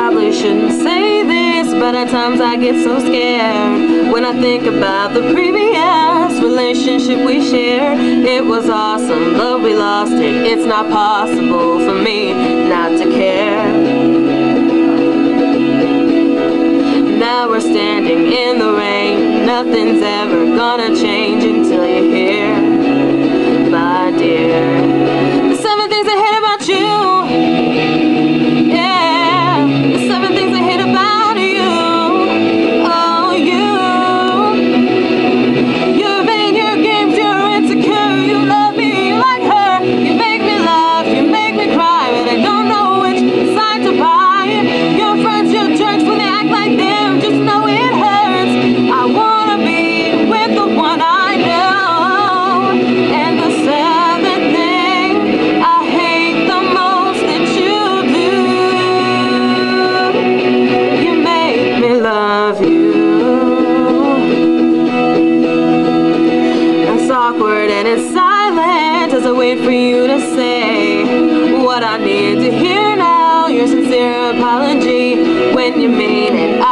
probably shouldn't say this, but at times I get so scared when I think about the previous relationship we shared. It was awesome, but we lost it. It's not possible for me not to care. Now we're standing in the rain, nothing's ever gonna change until you're here. for you to say what I need to hear now. Your sincere apology when you mean it.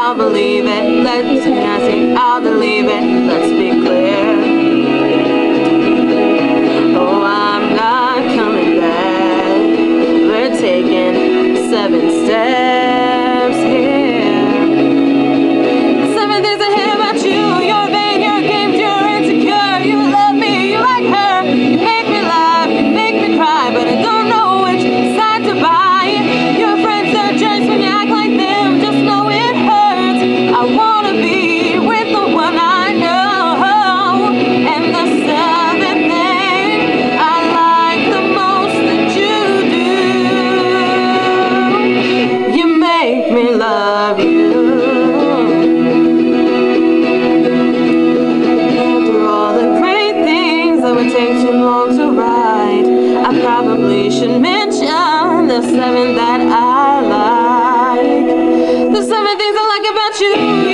To ride, right I probably should mention the seven that I like. The seven things I like about you.